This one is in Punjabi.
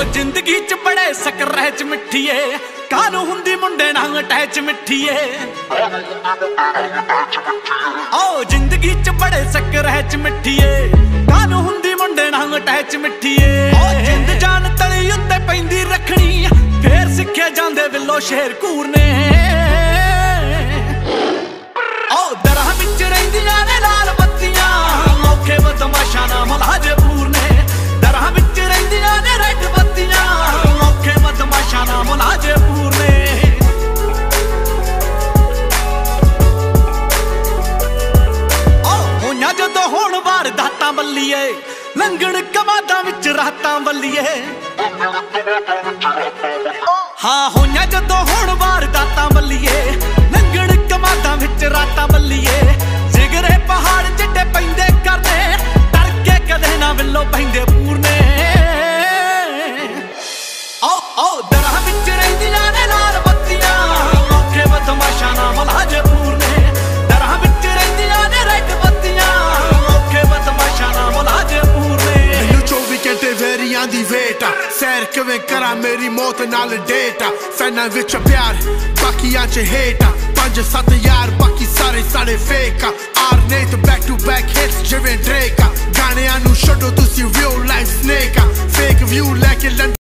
ਓ ਜ਼ਿੰਦਗੀ ਚ ਬੜੇ ਸਕਰਹਿ ਚ ਮਿੱਠੀਏ। ਕਾਨੂੰ ਹੁੰਦੀ ਮੁੰਡੇ ਨਾਲ ਅਟੈਚ ਮਿੱਠੀਏ। ਓ ਜ਼ਿੰਦਗੀ ਚ ਬੜੇ ਸਕਰਹਿ ਚ ਮਿੱਠੀਏ। ਕਾਨੂੰ ਹੁੰਦੀ ਮੁੰਡੇ ਨਾਲ ਅਟੈਚ ਮਿੱਠੀਏ। ਓ ਜਿੰਦ ਜਾਨ ਤਲੀ ਉੱਤੇ ਪੈਂਦੀ ਰੱਖਣੀ। ਫੇਰ ਸਿੱਖਿਆ ਜਾਂਦੇ ਵਿੱਲੋ ਸ਼ੇਰ ਕੂਰ ਨੇ ਵਾਰਦਾਤਾਂ ਬੱਲੀਏ, ਲੰਗਣ ਕਮਾਦਾਂ ਵਿੱਚ ਰਾਤਾਂ ਬੱਲੀਏ। ਹਾਂ, ਹੋਈਆਂ ਜਦੋਂ ਹੁਣ ਵਾਰਦਾਤਾਂ ਬੱਲੀਏ, ਲੰਗਣ ਕਮਾਦਾਂ ਵਿੱਚ ਰਾਤਾਂ ਬੱਲੀਏ। ਜਿਗਰੇ ਪਹਾੜ ਜਿੱਡੇ ਪੈਂਦੇ ਕਰਨੇ ਡਰ ਕੇ ਕਦੇ ਨਾ ਵਿੱਲੋ ਪੈਂਦੇ ਪੂਰਨੇ। ਘੰਟੇ ਦੀ ਵੇਟ ਆ। ਸੈਰ ਕਿਵੇਂ ਕਰਾਂ, ਮੇਰੀ ਮੌਤ ਨਾਲ ਡੇਟ ਆ। ਫੈਨਾਂ ਵਿੱਚ ਪਿਆਰ, ਬਾਕੀਆਂ ਚ ਹੇਟ ਆ। ਪੰਜ ਸੱਤ ਯਾਰ, ਬਾਕੀ ਸਾਰੇ ਸਾਡੇ ਫੇਕ ਆ। ਆਰ ਨੇ ਬੈਕ ਟੂ ਬੈਕ ਹਿੱਟਸ ਜਿਵੇਂ ਡ੍ਰੇਕ ਆ। ਗਾਣਿਆਂ ਨੂੰ ਛੱਡੋ, ਤੁਸੀਂ ਰੀਅਲ